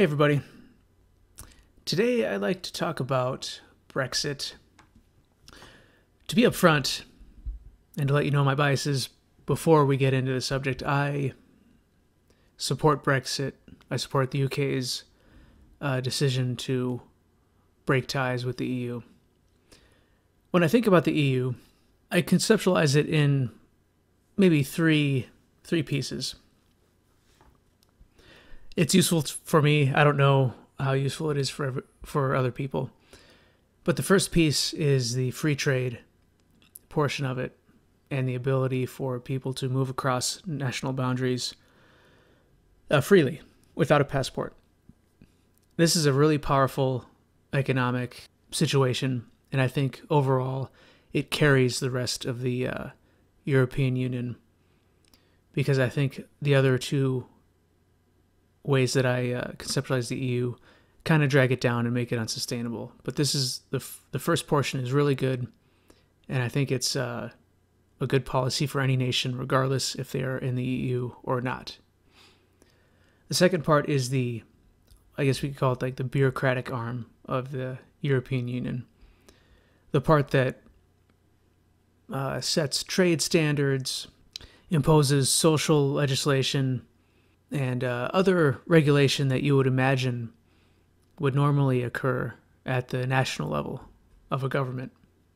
Hey, everybody. Today I'd like to talk about Brexit. To be upfront and to let you know my biases before we get into the subject, I support Brexit. I support the UK's uh, decision to break ties with the EU. When I think about the EU, I conceptualize it in maybe three three pieces. It's useful for me. I don't know how useful it is for for other people. But the first piece is the free trade portion of it and the ability for people to move across national boundaries uh, freely without a passport. This is a really powerful economic situation, and I think overall it carries the rest of the uh, European Union because I think the other two ways that I uh, conceptualize the EU kind of drag it down and make it unsustainable. But this is the f- the first portion is really good, and I think it's uh, a good policy for any nation, regardless if they are in the EU or not. The second part is the, I guess we could call it like the bureaucratic arm of the European Union, the part that uh, sets trade standards, imposes social legislation, and uh, other regulation that you would imagine would normally occur at the national level of a government.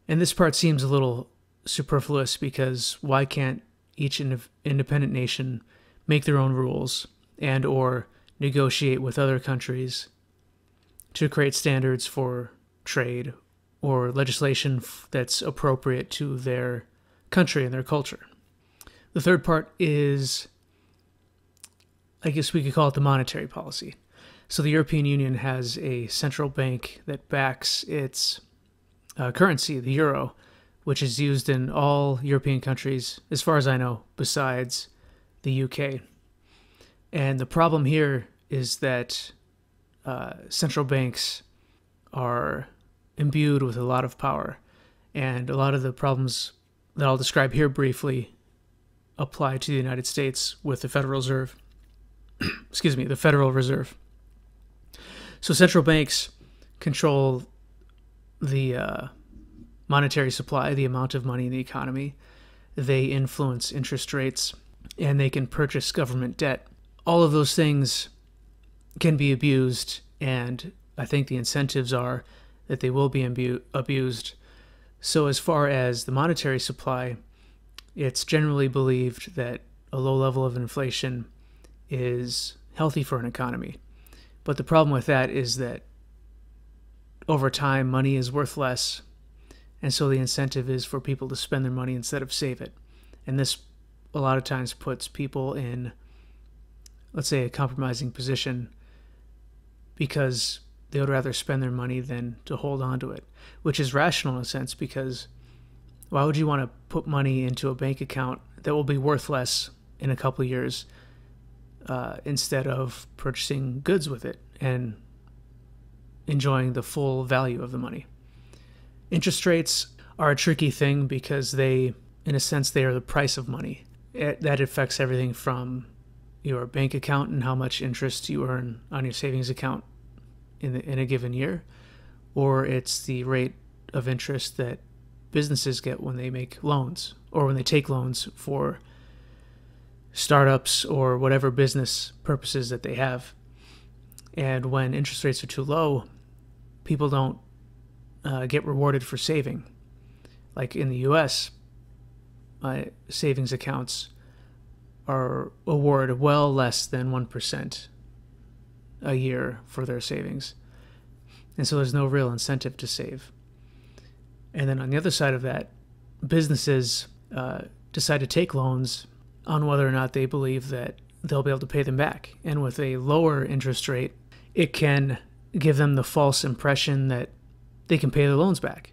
And this part seems a little superfluous because why can't each independent nation make their own rules and or negotiate with other countries to create standards for trade or legislation that's appropriate to their country and their culture. The third part is I guess we could call it the monetary policy. So the European Union has a central bank that backs its uh, currency, the euro, which is used in all European countries, as far as I know, besides the UK. And the problem here is that uh, central banks are imbued with a lot of power. And a lot of the problems that I'll describe here briefly apply to the United States with the Federal Reserve. Excuse me, the Federal Reserve. So central banks control the uh, monetary supply, the amount of money in the economy. They influence interest rates, and they can purchase government debt. All of those things can be abused, and I think the incentives are that they will be imbu- abused. So, as far as the monetary supply, it's generally believed that a low level of inflation is healthy for an economy. But the problem with that is that over time, money is worth less. And so the incentive is for people to spend their money instead of save it. And this, a lot of times, puts people in, let's say, a compromising position because they would rather spend their money than to hold on to it, which is rational in a sense because why would you want to put money into a bank account that will be worth less in a couple years uh, instead of purchasing goods with it and enjoying the full value of the money. Interest rates are a tricky thing because they, in a sense, they are the price of money. It, that affects everything from your bank account and how much interest you earn on your savings account in, the, in a given year, or it's the rate of interest that businesses get when they make loans or when they take loans for startups or whatever business purposes that they have. And when interest rates are too low, people don't uh, get rewarded for saving. Like in the US, uh, savings accounts are awarded well less than 1% a year for their savings. And so there's no real incentive to save. And then on the other side of that, businesses uh, decide to take loans on whether or not they believe that they'll be able to pay them back. And with a lower interest rate, it can give them the false impression that they can pay their loans back.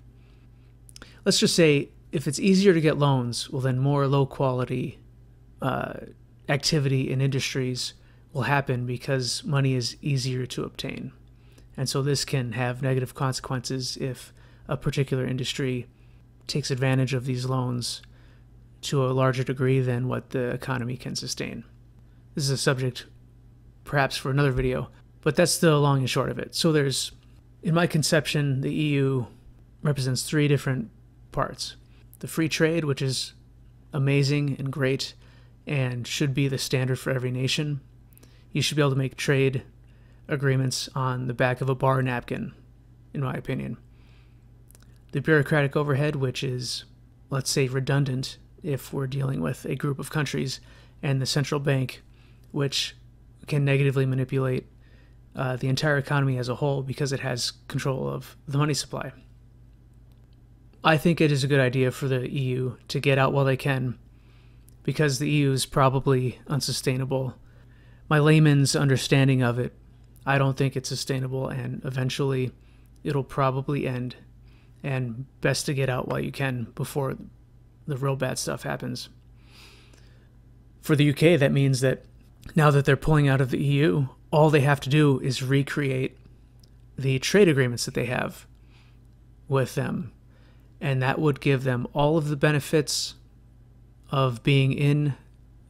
Let's just say if it's easier to get loans, well, then more low quality uh, activity in industries will happen because money is easier to obtain. And so this can have negative consequences if a particular industry takes advantage of these loans to a larger degree than what the economy can sustain. This is a subject perhaps for another video. But that's the long and short of it. So there's, in my conception, the EU represents three different parts the free trade, which is amazing and great and should be the standard for every nation. You should be able to make trade agreements on the back of a bar napkin, in my opinion. The bureaucratic overhead, which is, let's say, redundant if we're dealing with a group of countries, and the central bank, which can negatively manipulate uh, the entire economy as a whole because it has control of the money supply. I think it is a good idea for the EU to get out while they can because the EU is probably unsustainable. My layman's understanding of it, I don't think it's sustainable, and eventually it'll probably end. And best to get out while you can before the real bad stuff happens. For the UK, that means that now that they're pulling out of the EU, all they have to do is recreate the trade agreements that they have with them. And that would give them all of the benefits of being in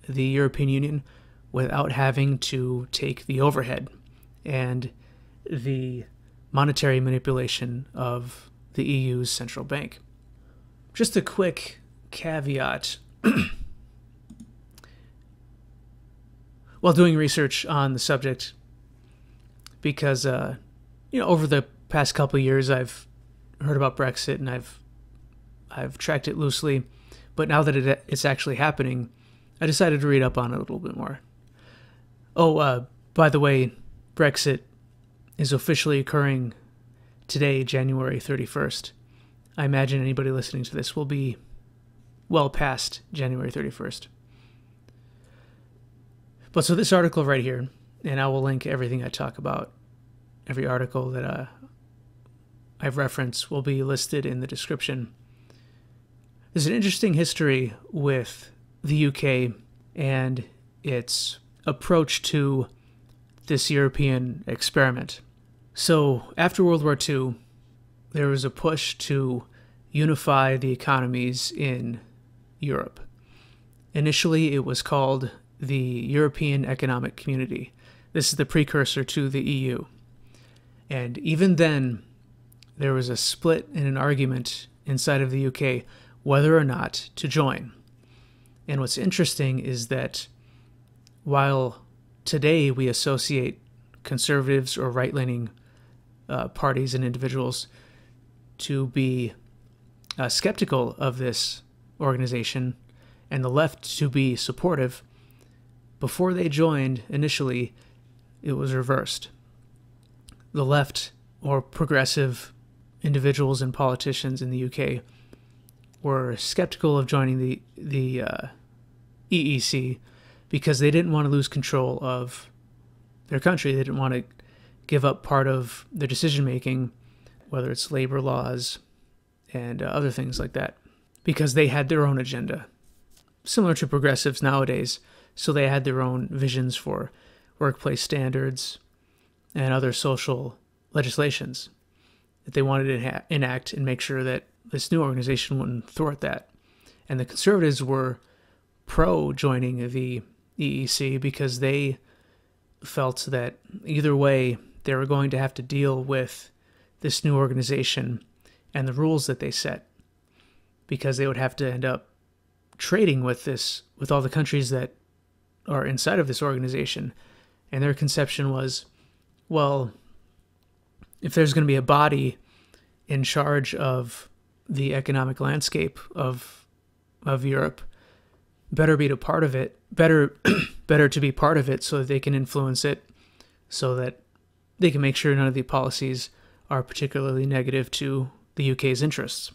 the European Union without having to take the overhead and the monetary manipulation of the EU's central bank. Just a quick caveat. While doing research on the subject, because uh, you know, over the past couple years, I've heard about Brexit and I've I've tracked it loosely but now that it, it's actually happening, I decided to read up on it a little bit more. Oh, uh, by the way, Brexit is officially occurring today, January 31st. I imagine anybody listening to this will be well past January 31st. But so this article right here, and I will link everything I talk about, every article that uh, I've referenced will be listed in the description. There's an interesting history with the UK and its approach to this European experiment. So, after World War II, there was a push to unify the economies in Europe. Initially, it was called the European Economic Community. This is the precursor to the EU. And even then, there was a split and an argument inside of the UK whether or not to join. And what's interesting is that while today we associate conservatives or right leaning uh, parties and individuals to be uh, skeptical of this organization and the left to be supportive, before they joined initially, it was reversed. The left or progressive individuals and politicians in the UK were skeptical of joining the the uh, EEC because they didn't want to lose control of their country. They didn't want to give up part of their decision making, whether it's labor laws and uh, other things like that, because they had their own agenda, similar to progressives nowadays. So they had their own visions for workplace standards and other social legislations that they wanted to enact and make sure that this new organization wouldn't thwart that. And the conservatives were pro joining the EEC because they felt that either way they were going to have to deal with this new organization and the rules that they set because they would have to end up trading with this with all the countries that are inside of this organization and their conception was well if there's going to be a body in charge of the economic landscape of of Europe. Better be a part of it. Better better to be part of it so that they can influence it, so that they can make sure none of the policies are particularly negative to the UK's interests.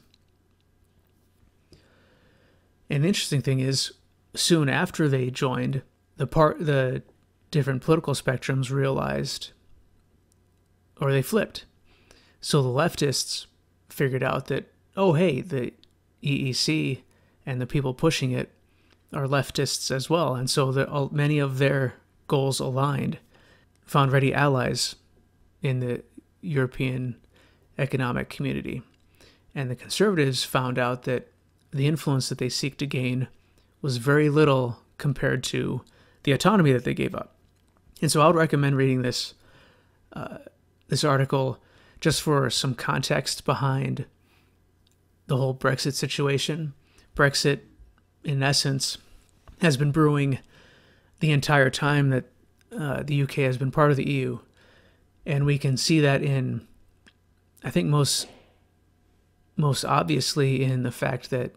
And the interesting thing is, soon after they joined, the part the different political spectrums realized, or they flipped. So the leftists figured out that oh, hey, the EEC and the people pushing it are leftists as well. And so the, many of their goals aligned, found ready allies in the European economic community. And the conservatives found out that the influence that they seek to gain was very little compared to the autonomy that they gave up. And so I would recommend reading this uh, this article just for some context behind the whole Brexit situation. Brexit, in essence, has been brewing the entire time that uh, the UK has been part of the EU. And we can see that in, I think, most most obviously in the fact that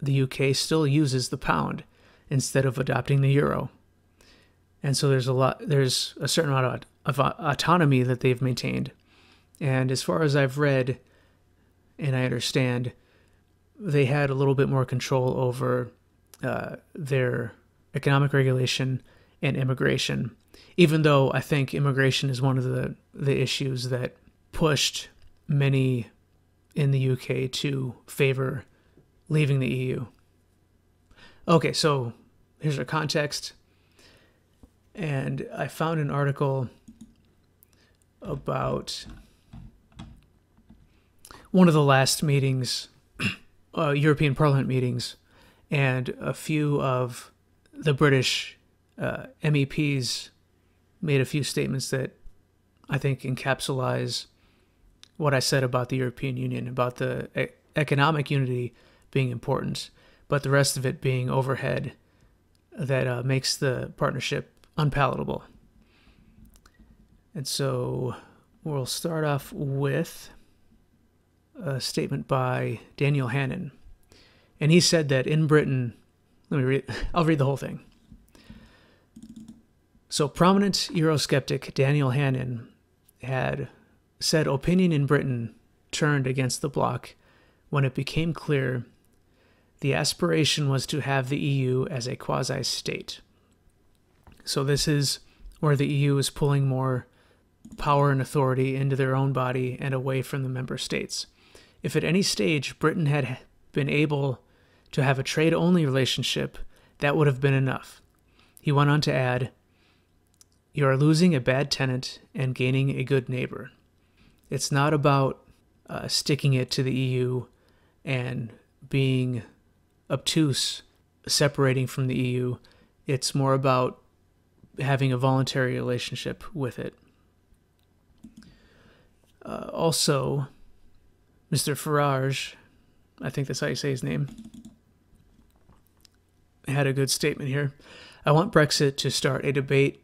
the UK still uses the pound instead of adopting the euro. And so there's a lot, there's a certain amount of, of autonomy that they've maintained. And as far as I've read and I understand, they had a little bit more control over uh, their economic regulation and immigration even though I think immigration is one of the, the issues that pushed many in the UK to favor leaving the EU. Okay, so here's our context. And I found an article about one of the last meetings, uh, European Parliament meetings, and a few of the British uh, MEPs made a few statements that I think encapsulize what I said about the European Union, about the e- economic unity being important, but the rest of it being overhead that uh, makes the partnership unpalatable. And so we'll start off with a statement by Daniel Hannan. And he said that in Britain, let me read, I'll read the whole thing. So, prominent Eurosceptic Daniel Hannan had said opinion in Britain turned against the bloc when it became clear the aspiration was to have the EU as a quasi state. So, this is where the EU is pulling more power and authority into their own body and away from the member states. If at any stage Britain had been able to have a trade only relationship, that would have been enough. He went on to add you are losing a bad tenant and gaining a good neighbor. It's not about uh, sticking it to the EU and being obtuse, separating from the EU. It's more about having a voluntary relationship with it. Uh, also, Mr. Farage, I think that's how you say his name, had a good statement here. I want Brexit to start a debate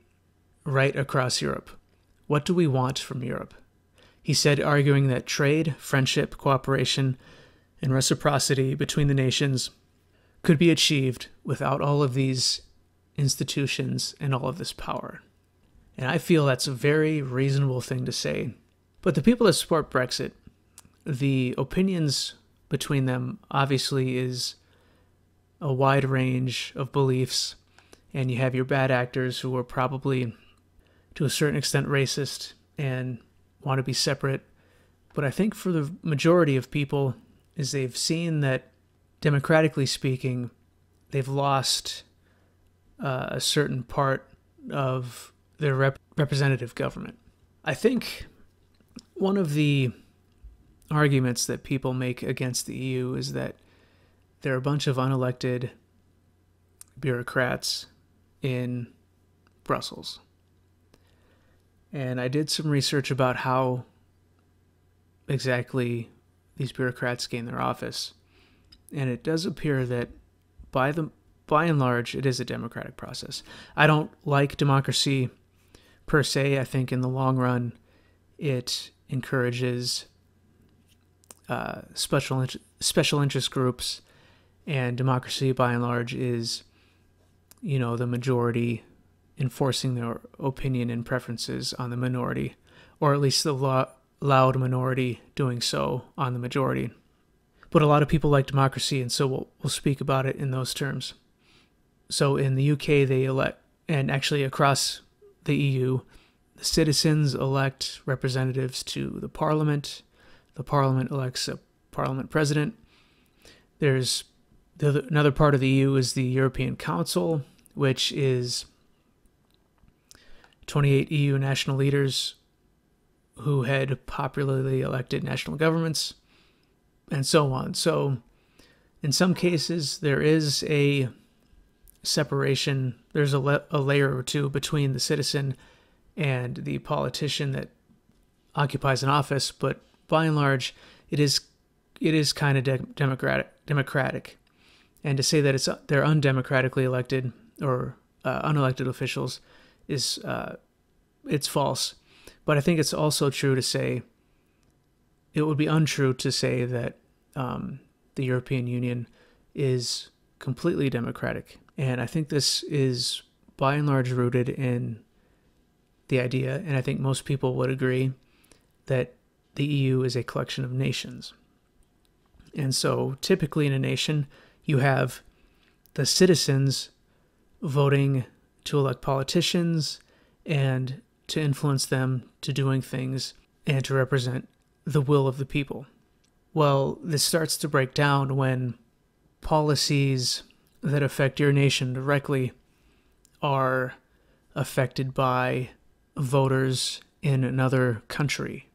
right across Europe. What do we want from Europe? He said, arguing that trade, friendship, cooperation, and reciprocity between the nations could be achieved without all of these institutions and all of this power. And I feel that's a very reasonable thing to say. But the people that support Brexit, the opinions between them obviously is a wide range of beliefs, and you have your bad actors who are probably to a certain extent racist and want to be separate. But I think for the majority of people, is they've seen that democratically speaking, they've lost uh, a certain part of their rep- representative government. I think one of the arguments that people make against the EU is that there are a bunch of unelected bureaucrats in Brussels. And I did some research about how exactly these bureaucrats gain their office. And it does appear that by the by and large it is a democratic process. I don't like democracy per se. I think in the long run it encourages uh, special special interest groups, and democracy by and large is, you know, the majority enforcing their opinion and preferences on the minority, or at least the lo- loud minority doing so on the majority. But a lot of people like democracy, and so we'll, we'll speak about it in those terms. So in the UK, they elect, and actually across the EU, the citizens elect representatives to the parliament. The parliament elects a parliament president. There's the another part of the EU is the European Council, which is 28 EU national leaders who had popularly elected national governments, and so on. So, in some cases, there is a separation, there's a, le- a layer or two between the citizen and the politician that occupies an office, but by and large, it is it is kind of de- democratic. Democratic, and to say that it's they're undemocratically elected or uh, unelected officials is uh, it's false. But I think it's also true to say it would be untrue to say that um, the European Union is completely democratic. And I think this is by and large rooted in the idea, and I think most people would agree, that the EU is a collection of nations. And so typically in a nation, you have the citizens voting to elect politicians and to influence them to doing things and to represent the will of the people. Well, this starts to break down when policies that affect your nation directly are affected by voters in another country,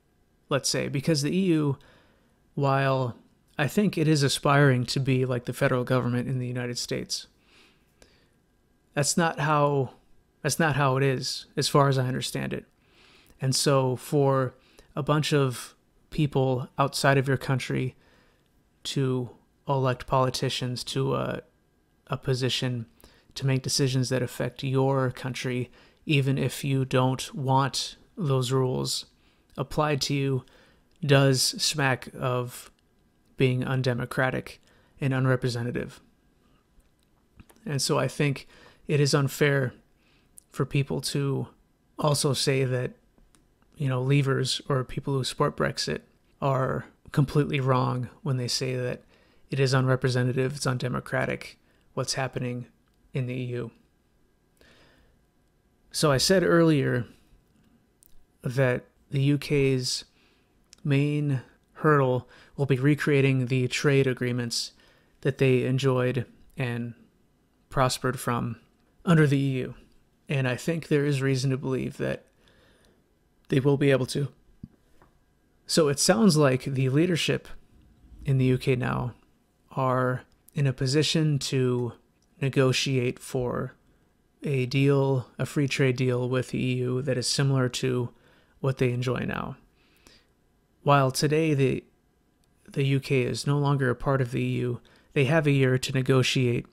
let's say, because the EU, while I think it is aspiring to be like the federal government in the United States, that's not how that's not how it is as far as I understand it. And so for a bunch of people outside of your country to elect politicians to a, a position to make decisions that affect your country, even if you don't want those rules applied to you, does smack of being undemocratic and unrepresentative. And so I think it is unfair for people to also say that you know, leavers or people who support Brexit are completely wrong when they say that it is unrepresentative, it's undemocratic what's happening in the EU. So I said earlier that the UK's main hurdle will be recreating the trade agreements that they enjoyed and prospered from under the EU. And I think there is reason to believe that they will be able to. So it sounds like the leadership in the UK now are in a position to negotiate for a deal, a free trade deal with the EU that is similar to what they enjoy now. While today the the UK is no longer a part of the EU, they have a year to negotiate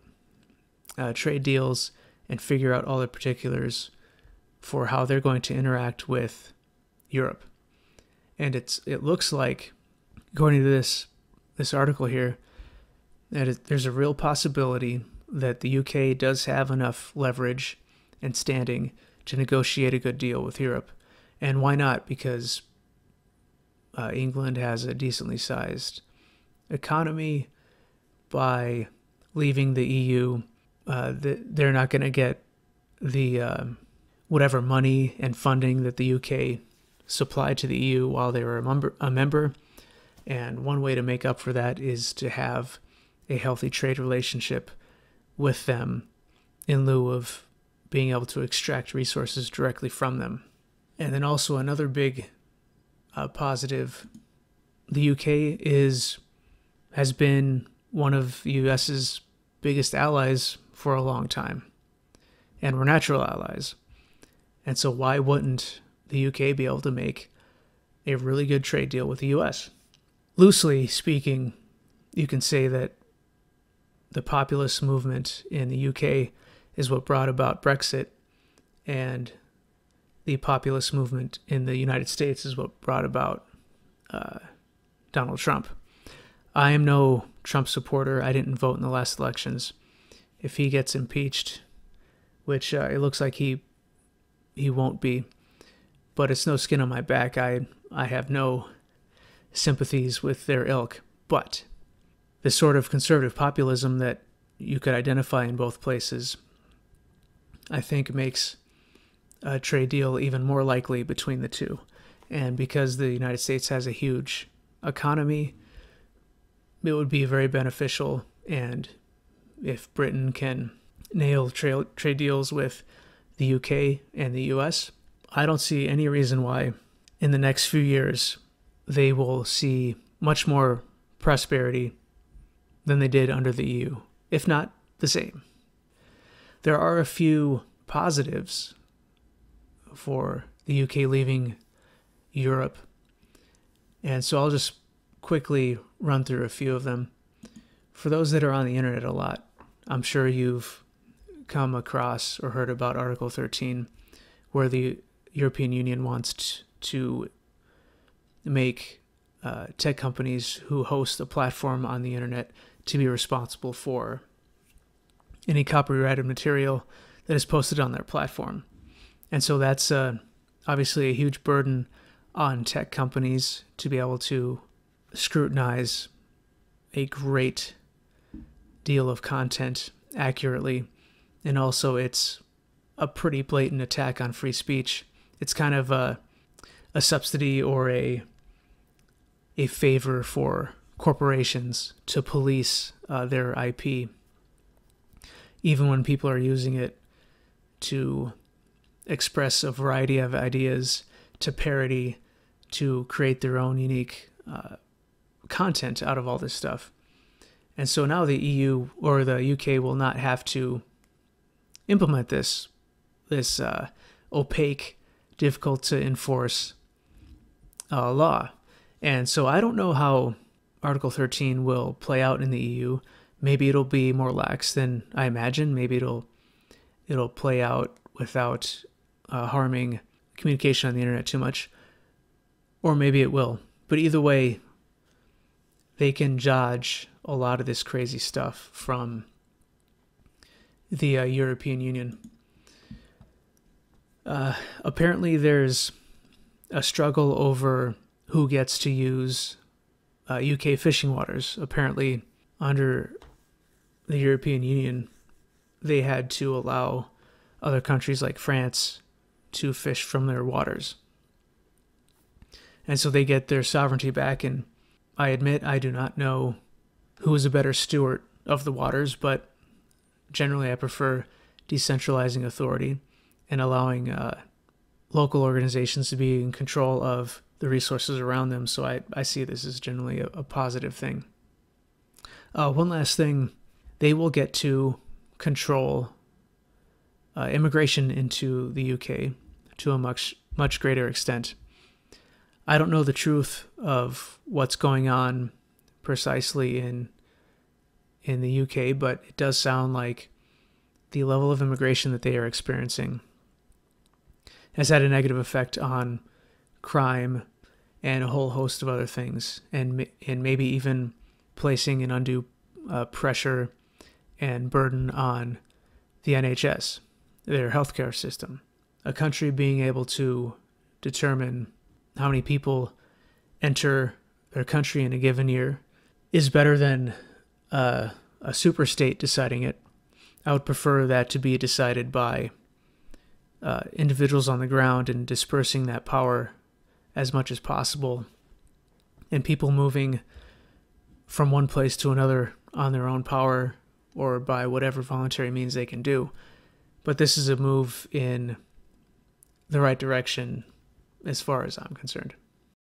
uh, trade deals and figure out all the particulars for how they're going to interact with Europe. And it's it looks like, according to this this article here, that it, there's a real possibility that the UK does have enough leverage and standing to negotiate a good deal with Europe. And why not? Because uh, England has a decently sized economy. By leaving the EU, uh, they're not going to get the uh, whatever money and funding that the UK supplied to the EU while they were a member, a member. And one way to make up for that is to have a healthy trade relationship with them in lieu of being able to extract resources directly from them. And then also another big uh, positive the UK is has been one of the US's biggest allies for a long time. And we're natural allies. And so why wouldn't the UK be able to make a really good trade deal with the US. Loosely speaking, you can say that the populist movement in the UK is what brought about Brexit, and the populist movement in the United States is what brought about uh, Donald Trump. I am no Trump supporter. I didn't vote in the last elections. If he gets impeached, which uh, it looks like he he won't be, but it's no skin on my back. I I have no sympathies with their ilk, but the sort of conservative populism that you could identify in both places, I think makes a trade deal even more likely between the two. And because the United States has a huge economy, it would be very beneficial. And if Britain can nail tra- trade deals with the UK and the US, I don't see any reason why in the next few years they will see much more prosperity than they did under the EU, if not the same. There are a few positives for the UK leaving Europe And so I'll just quickly run through a few of them. For those that are on the internet a lot, I'm sure you've come across or heard about Article 13, where the European Union wants to make uh, tech companies who host a platform on the internet to be responsible for any copyrighted material that is posted on their platform. And so that's uh, obviously a huge burden on tech companies to be able to scrutinize a great deal of content accurately. And also, it's a pretty blatant attack on free speech. It's kind of a, a subsidy or a a favor for corporations to police uh, their IP, even when people are using it to express a variety of ideas, to parody, to create their own unique uh, content out of all this stuff. And so now the EU or the UK will not have to implement this this uh, opaque, difficult to enforce uh, law. And so I don't know how Article 13 will play out in the EU. Maybe it'll be more lax than I imagine. Maybe it'll it'll play out without uh, harming communication on the internet too much, or maybe it will. But either way, they can judge a lot of this crazy stuff from the uh, European Union. Uh, apparently, there's a struggle over who gets to use uh, UK fishing waters. Apparently, under the European Union, they had to allow other countries like France to fish from their waters. And so they get their sovereignty back. And I admit I do not know who is a better steward of the waters, but generally I prefer decentralizing authority and allowing uh, local organizations to be in control of the resources around them. So I, I see this as generally a, a positive thing. Uh, one last thing they will get to control uh, immigration into the UK to a much much greater extent. I don't know the truth of what's going on precisely in in the UK, but it does sound like the level of immigration that they are experiencing has had a negative effect on crime and a whole host of other things, and and maybe even placing an undue uh, pressure and burden on the NHS, their healthcare system. A country being able to determine how many people enter their country in a given year is better than uh, a super state deciding it. I would prefer that to be decided by uh, individuals on the ground and dispersing that power as much as possible, and people moving from one place to another on their own power or by whatever voluntary means they can do. But this is a move in the right direction as far as I'm concerned.